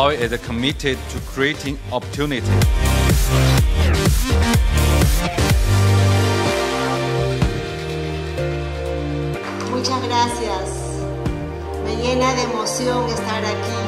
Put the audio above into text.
Joy is committed to creating opportunity. Muchas gracias. Me llena de emoción estar aquí.